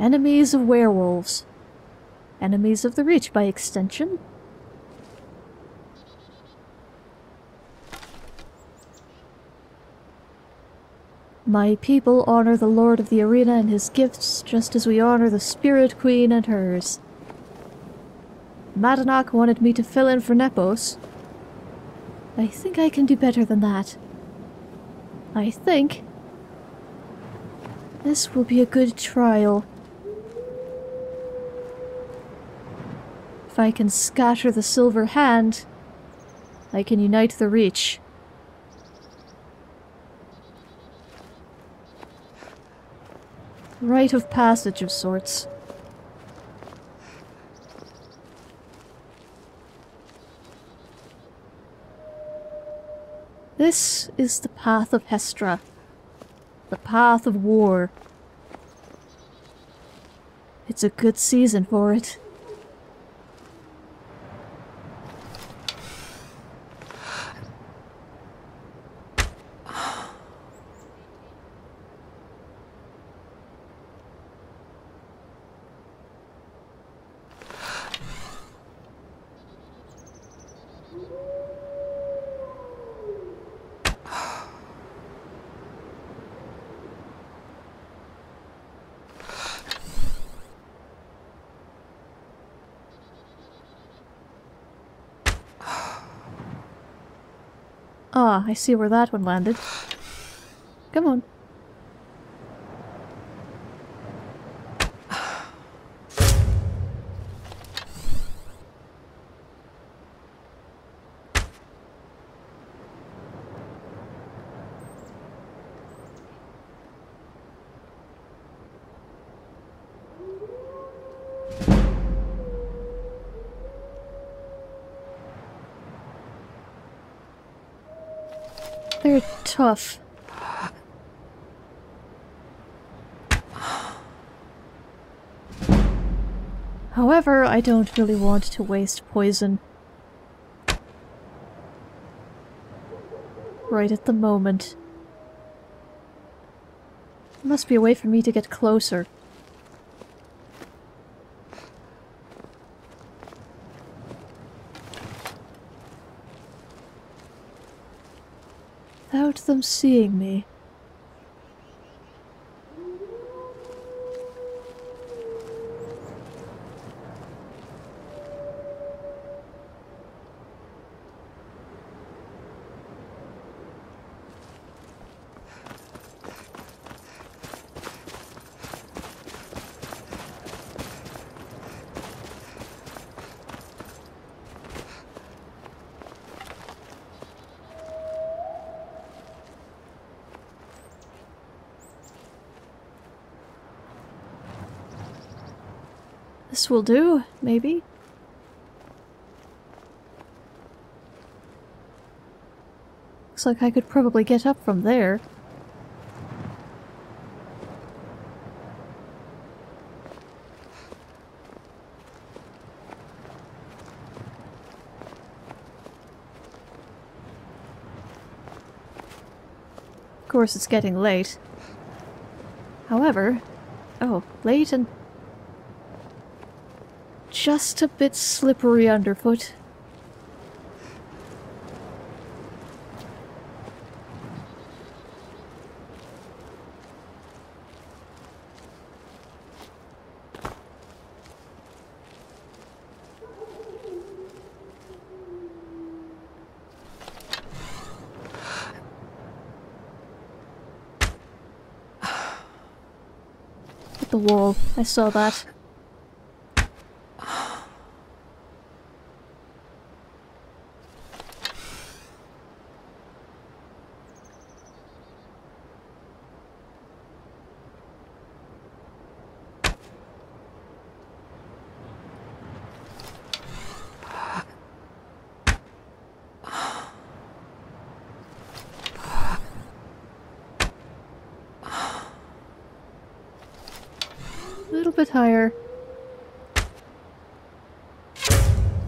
Enemies of werewolves. Enemies of the Reach by extension. My people honor the Lord of the Arena and his gifts, just as we honor the Spirit Queen and hers. Madanach wanted me to fill in for Nepos. I think I can do better than that. I think this will be a good trial. I can scatter the silver hand, I can unite the reach. Rite of passage of sorts. This is the path of Hestra. The path of war. It's a good season for it. I see where that one landed. Come on. They're tough. However, I don't really want to waste poison. Right at the moment. Must be a way for me to get closer. Without them seeing me. This will do, maybe. Looks like I could probably get up from there. Of course, it's getting late. However, oh, late and just a bit slippery underfoot. The wall. I saw that. higher.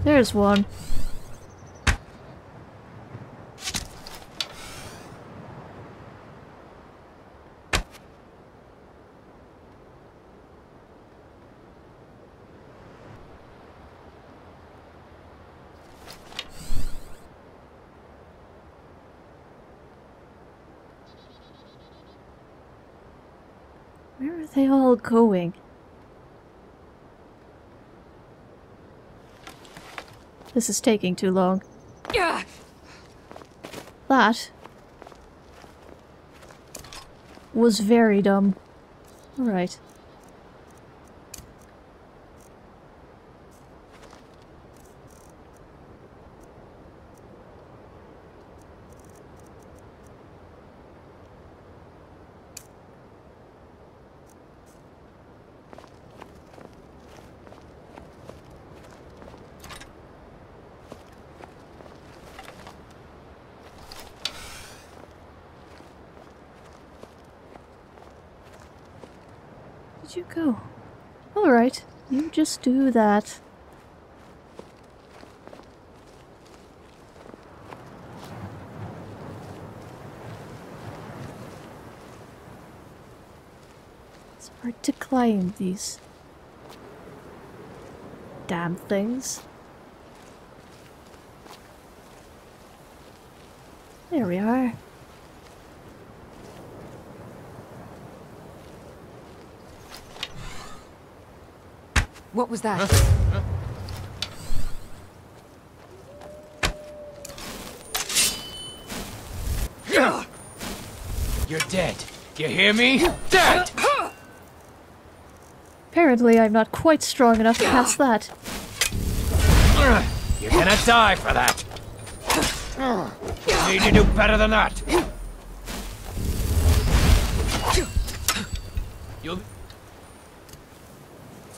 There's one. Where are they all going? This is taking too long. Yeah. That was very dumb. Alright. Go? Alright, you just do that. It's hard to climb these damn things. There we are. What was that? You're dead. You hear me? Dead! Apparently, I'm not quite strong enough to pass that. You're gonna die for that. You need to do better than that.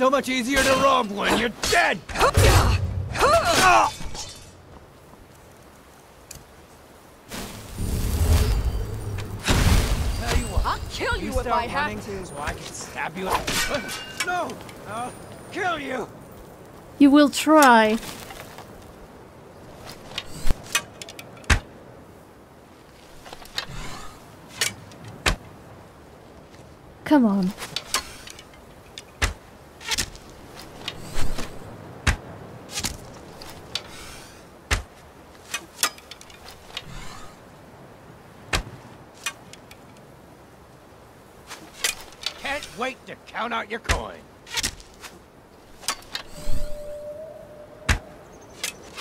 So much easier to rob when you're dead! Tell you what, I'll kill you, you if I start have running to. so I can stab you. No! I'll kill you! You will try. Come on. Can't wait to count out your coin.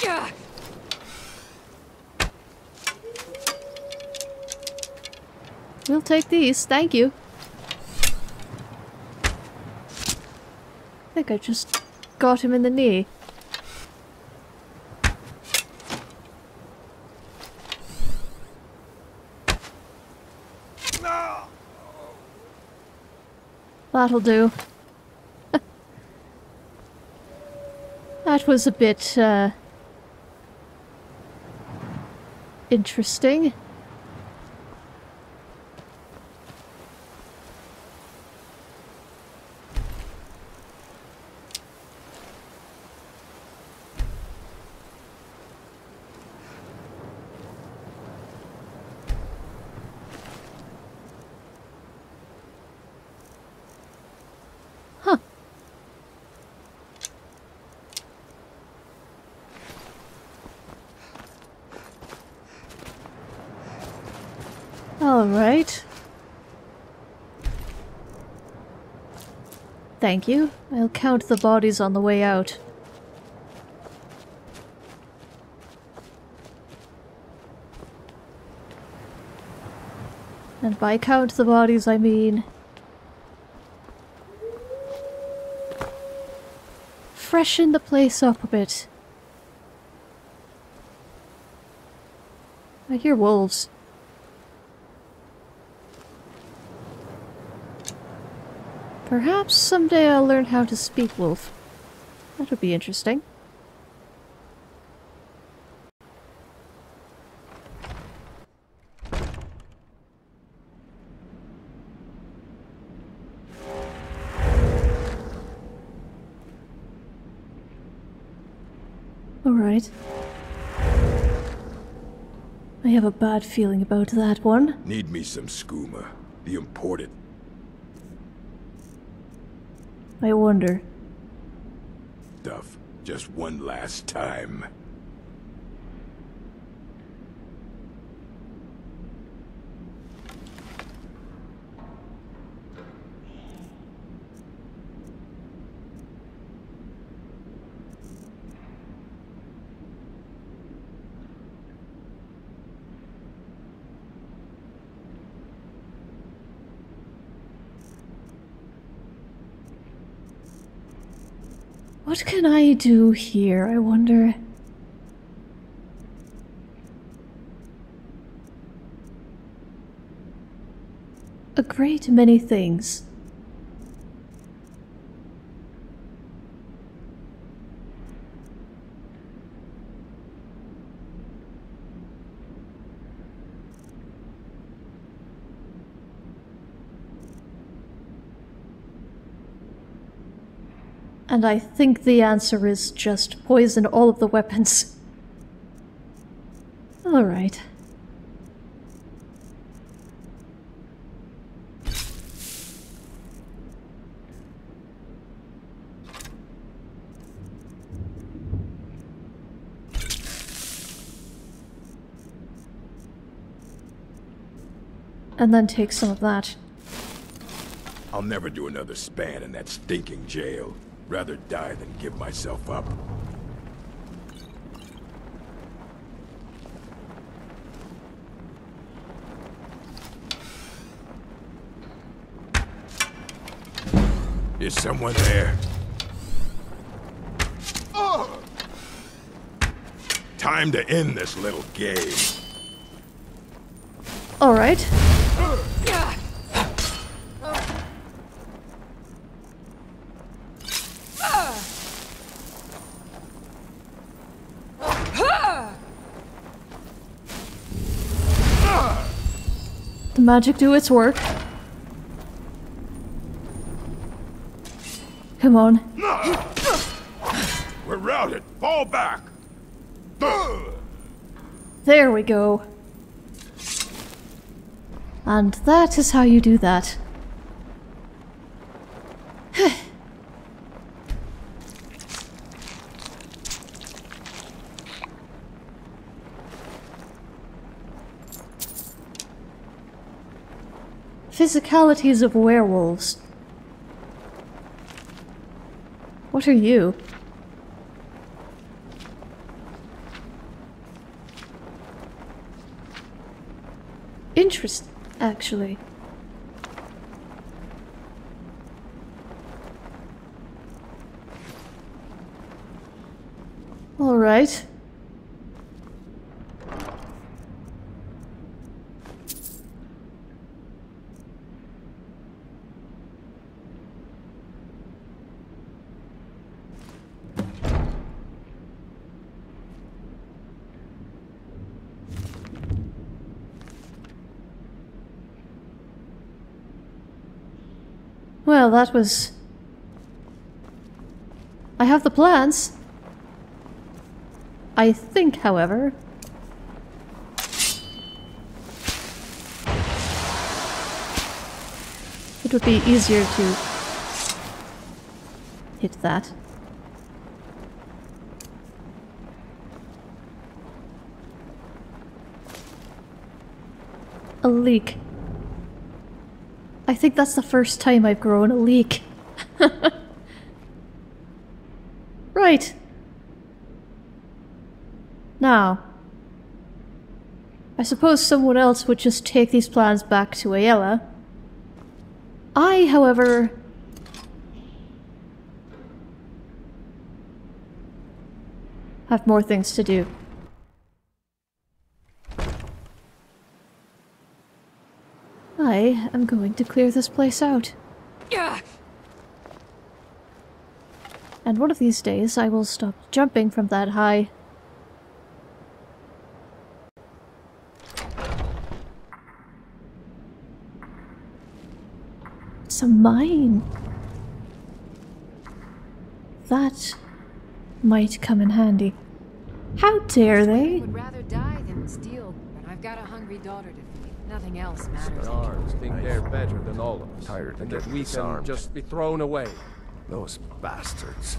Yeah. We'll take these, thank you. I think I just got him in the knee. No! That'll do. that was a bit, uh... Interesting. All right. Thank you. I'll count the bodies on the way out. And by count the bodies, I mean freshen the place up a bit. I hear wolves. Perhaps someday I'll learn how to speak wolf. That would be interesting. Alright. I have a bad feeling about that one. Need me some skooma. The imported. I wonder. Duff, Just one last time. What can I do here, I wonder? A great many things. And I think the answer is just poison all of the weapons. Alright. And then take some of that. I'll never do another span in that stinking jail. Rather die than give myself up. Is someone there? Time to end this little game. Alright. The magic do its work. Come on. We're routed. Fall back. There we go. And that is how you do that. Physicalities of werewolves. What are you? Interest, actually. All right. Well, that was. I have the plans. I think, however. It would be easier to hit that. A leak. I think that's the first time I've grown a leek. right. Now, I suppose someone else would just take these plans back to Aela. I, however, have more things to do. Going to clear this place out. Yeah. And one of these days I will stop jumping from that high. It's a mine. That might come in handy. How dare they? Would rather die than steal, but I've got a hungry daughter to feed. Nothing else matters. Stars think they're better than all of us. Tired and that getting we can disarmed. just be thrown away. Those bastards.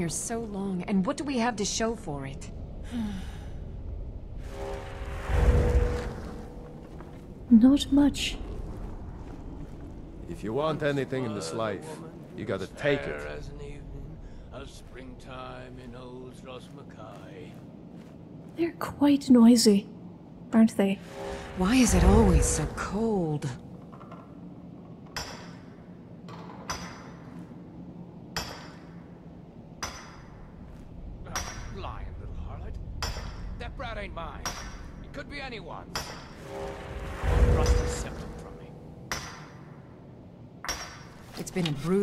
Here so long, and what do we have to show for it? Not much. If you want anything in this life, you gotta take it. As an evening of springtime in old Rosmakai. They're quite noisy, aren't they? Why is it always so cold?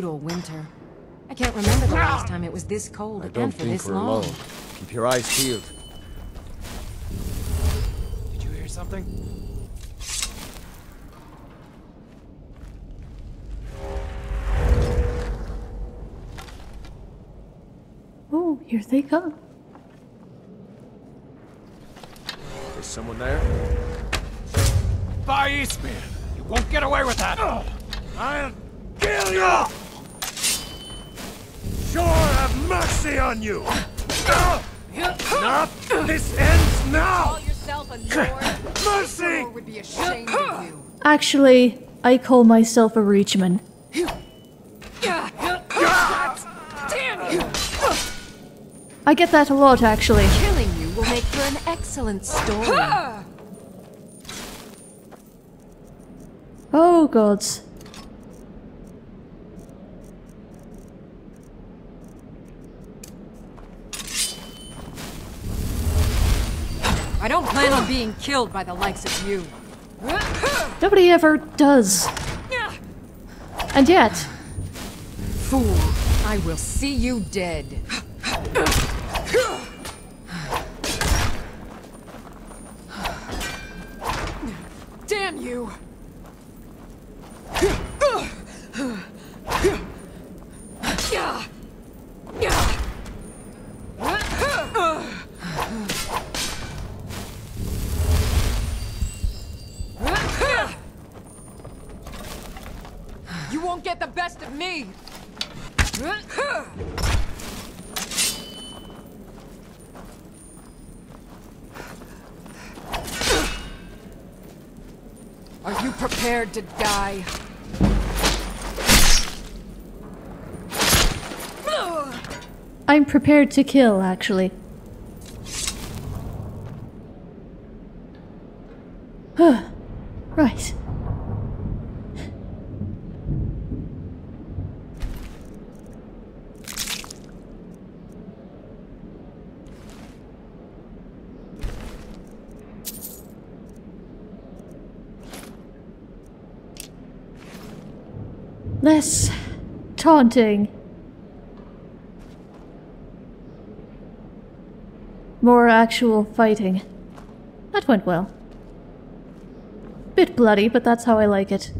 Been brutal winter. I can't remember the last time it was this cold I don't and for this we're long. alone. Keep your eyes peeled. Did you hear something? Oh, here they come. Is someone there? By Ysmir! You won't get away with that! I'll kill you! Sure have mercy on you! Not this ends now! Call yourself a Nord? Mercy! would be ashamed of you. Actually, I call myself a Reachman. I get that a lot, actually. Killing you will make for an excellent story. Oh, gods. I don't plan on being killed by the likes of you. Nobody ever does. And yet, Fool, I will see you dead. Damn you! You won't get the best of me! Are you prepared to die? I'm prepared to kill, actually. right. Less taunting. More actual fighting. That went well. Bit bloody, but that's how I like it.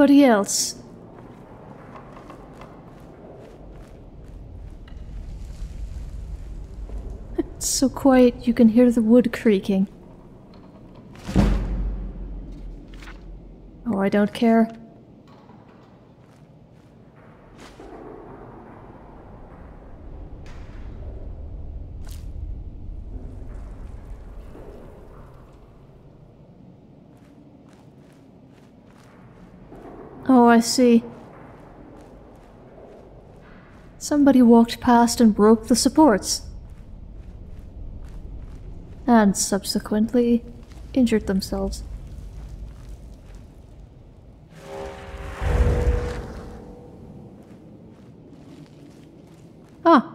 Anybody else? It's so quiet you can hear the wood creaking. Oh, I don't care. Oh, I see. Somebody walked past and broke the supports. And subsequently injured themselves. Ah.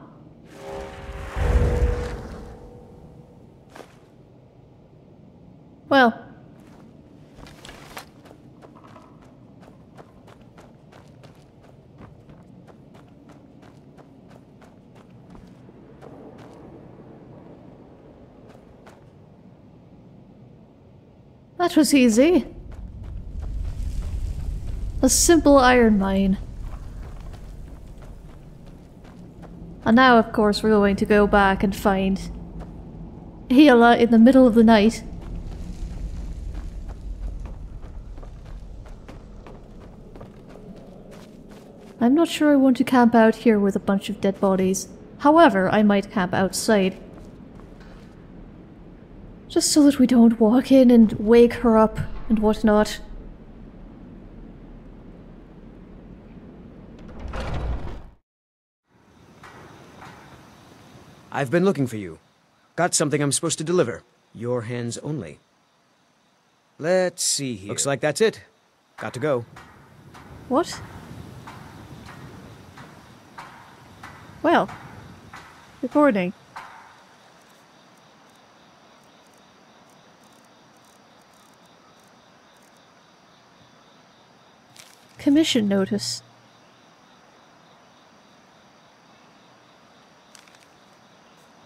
Well. Was easy. A simple iron mine. And now, of course, we're going to go back and find Aela in the middle of the night. I'm not sure I want to camp out here with a bunch of dead bodies. However, I might camp outside. Just so that we don't walk in and wake her up and whatnot. I've been looking for you. Got something I'm supposed to deliver. Your hands only. Let's see here. Looks like that's it. Got to go. What? Well, recording. Commission notice.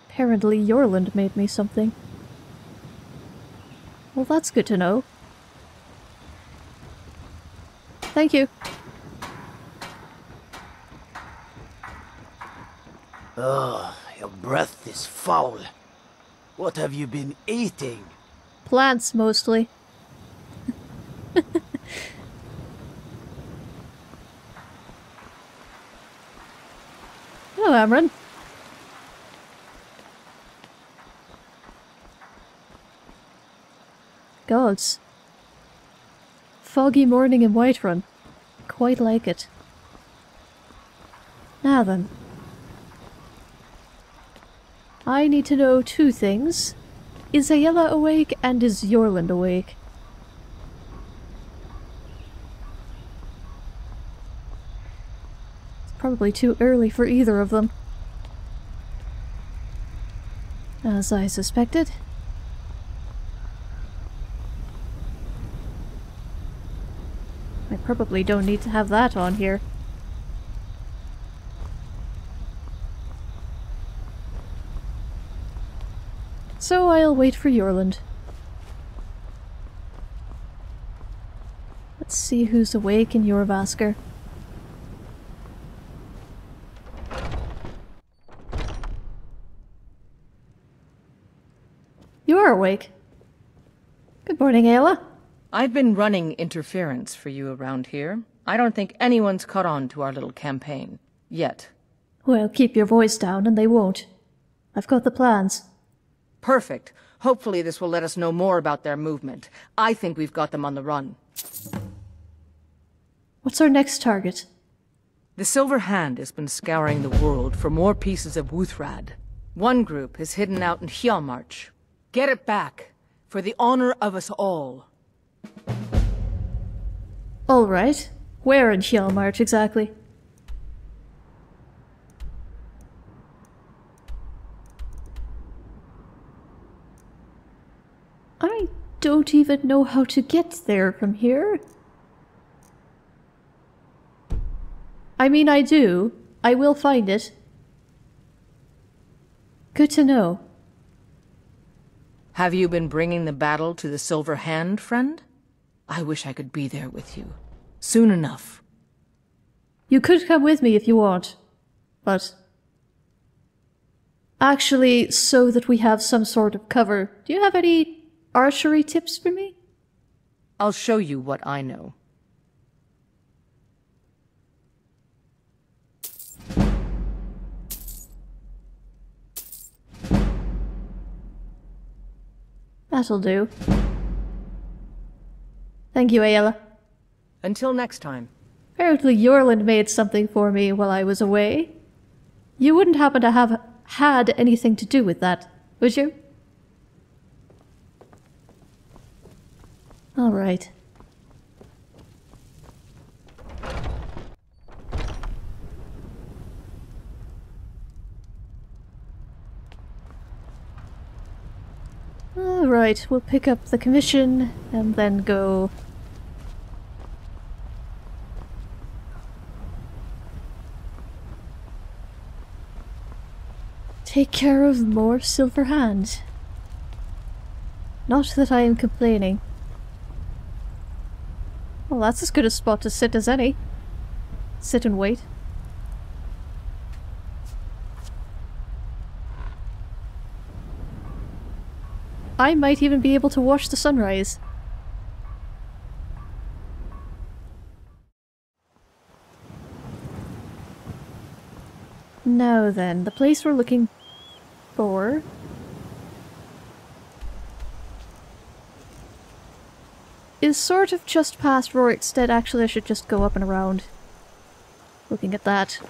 Apparently Eorlund made me something. Well, that's good to know. Thank you. Ugh, your breath is foul. What have you been eating? Plants, mostly. Hello, Amren. Gods. Foggy morning in Whiterun. Quite like it. Now then. I need to know two things. Is Aela awake and is Eorlund awake? Probably too early for either of them. As I suspected. I probably don't need to have that on here. So I'll wait for Eorlund. Let's see who's awake in Jorrvaskr. Awake. Good morning, Aela. I've been running interference for you around here. I don't think anyone's caught on to our little campaign. Yet. Well, keep your voice down and they won't. I've got the plans. Perfect. Hopefully this will let us know more about their movement. I think we've got them on the run. What's our next target? The Silver Hand has been scouring the world for more pieces of Wuuthrad. One group is hidden out in Hjalmarch. Get it back, for the honor of us all. All right. Where in Hjalmarch exactly? I don't even know how to get there from here. I mean, I do. I will find it. Good to know. Have you been bringing the battle to the Silver Hand, friend? I wish I could be there with you. Soon enough. You could come with me if you want, but. Actually, so that we have some sort of cover, do you have any archery tips for me? I'll show you what I know. That'll do. Thank you, Aela. Until next time. Apparently Eorlund made something for me while I was away. You wouldn't happen to have had anything to do with that, would you? All right. Alright, we'll pick up the commission and then go. Take care of more Silver Hand. Not that I am complaining. Well, that's as good a spot to sit as any. Sit and wait. I might even be able to watch the sunrise. Now then, the place we're looking for... is sort of just past Rorikstead. Actually, I should just go up and around. Looking at that.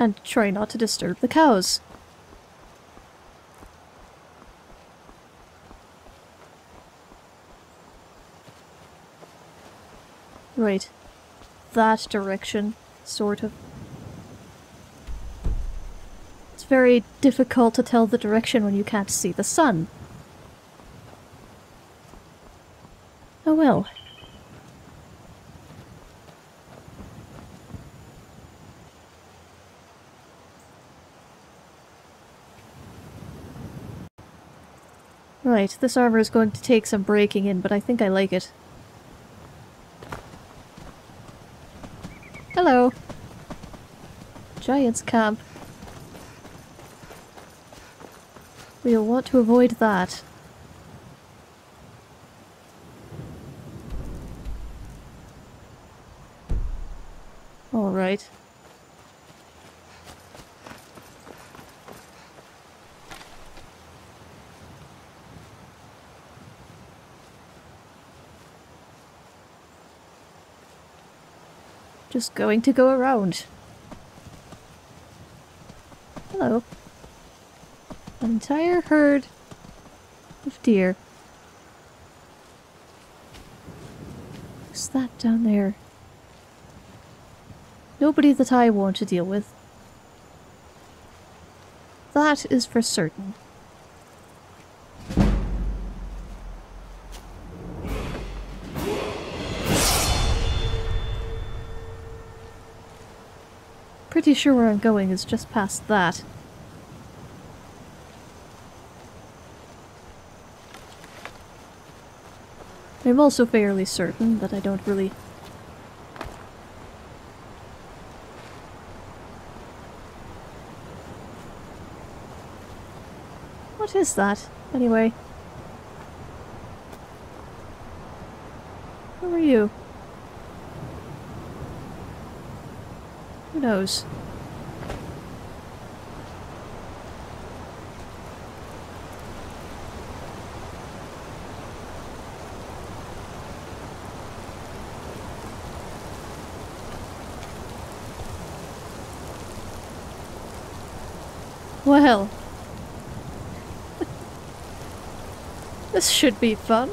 And try not to disturb the cows. Right. That direction, sort of. It's very difficult to tell the direction when you can't see the sun. Oh well. This armor is going to take some breaking in, but I think I like it. Hello. Giant's camp. We'll want to avoid that. Alright. Just going to go around. Hello. An entire herd of deer. What's that down there? Nobody that I want to deal with. That is for certain. Pretty sure where I'm going is just past that. I'm also fairly certain that I don't really... What is that, anyway? Who are you? Who knows? Well. this should be fun.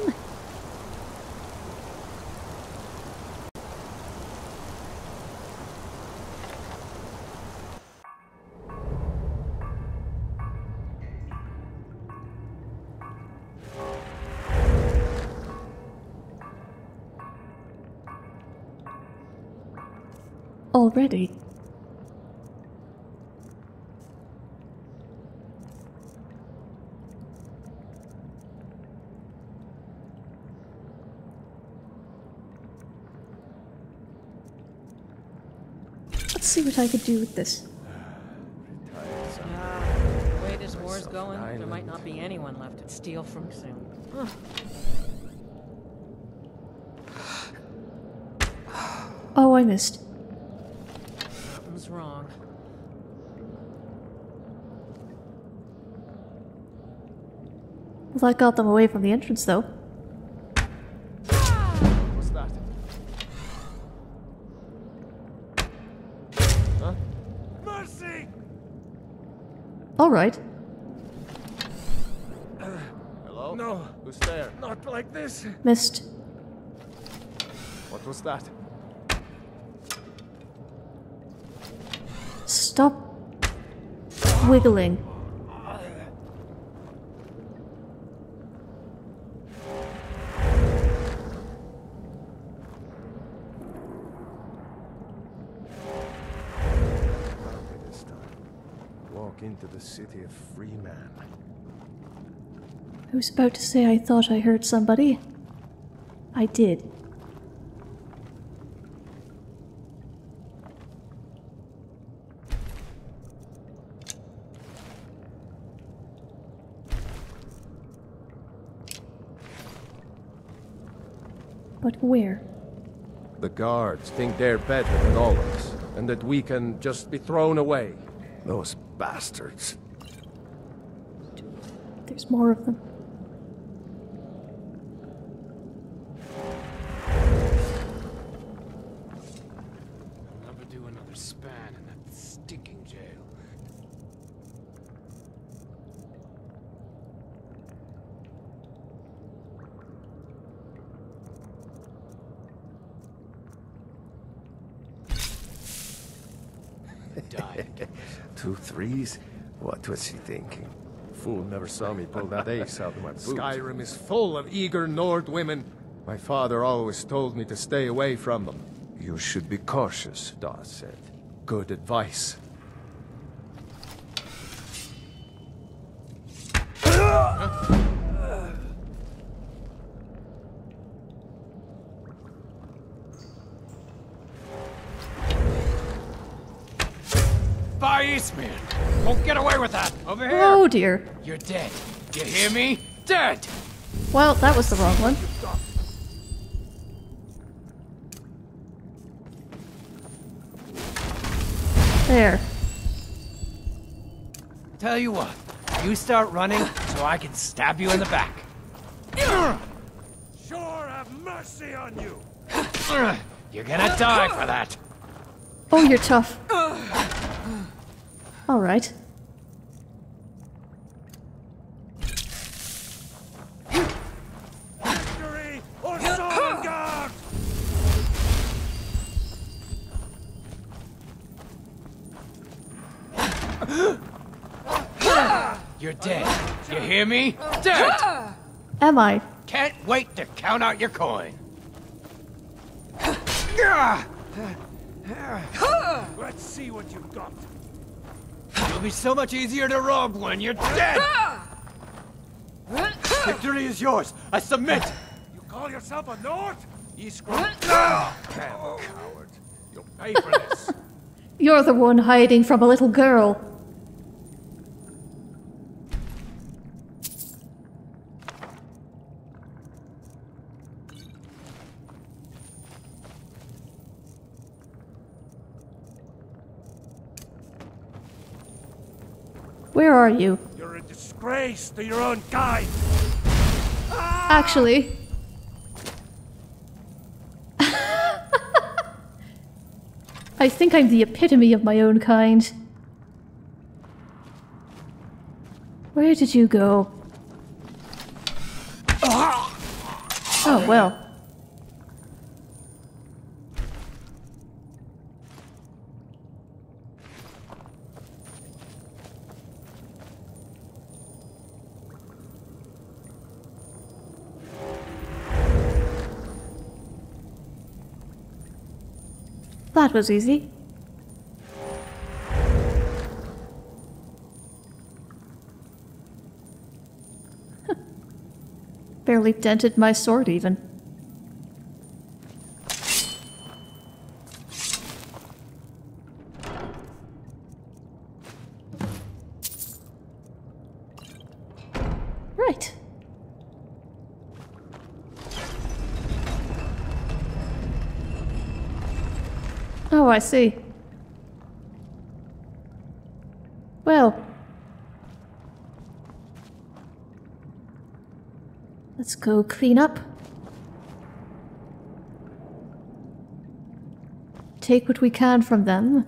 See what I could do with this. The way this war's going, there might not be anyone left to steal from soon. Oh, I missed. Something's wrong. Well, that got them away from the entrance, though. Alright. Hello? No. Who's there? Not like this. Missed. What was that? Stop wiggling. Found me this Walk into the city of free man. I was about to say I thought I heard somebody. I did. But where? The guards think they're better than all of us, and that we can just be thrown away. Those bastards. There's more of them. I'll never do another span in that stinking jail. Died. Two threes? What was he thinking? Fool never saw me pull that ace out of my boot. Skyrim is full of eager Nord women. My father always told me to stay away from them. You should be cautious, Dawes said. Good advice. By Oh dear. You're dead. You hear me? Dead! Well, that was the wrong one. There. Tell you what, you start running so I can stab you in the back. Sure have mercy on you! You're gonna die for that. Oh, you're tough. Alright. You're dead. You hear me? Dead! Am I? Can't wait to count out your coin. Let's see what you've got. It'll be so much easier to rob when you're dead. Victory is yours. I submit. You call yourself a Nord? You screw- Damn coward. You'll pay for this. You're the one hiding from a little girl. Where are you? You're a disgrace to your own kind. Actually. I think I'm the epitome of my own kind. Where did you go? Oh, well. That was easy. Barely dented my sword, even. Right. Oh, I see. Well. Let's go clean up. Take what we can from them.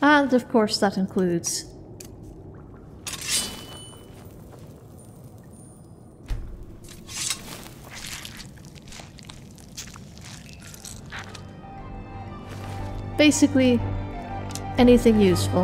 And of course that includes Basically, anything useful.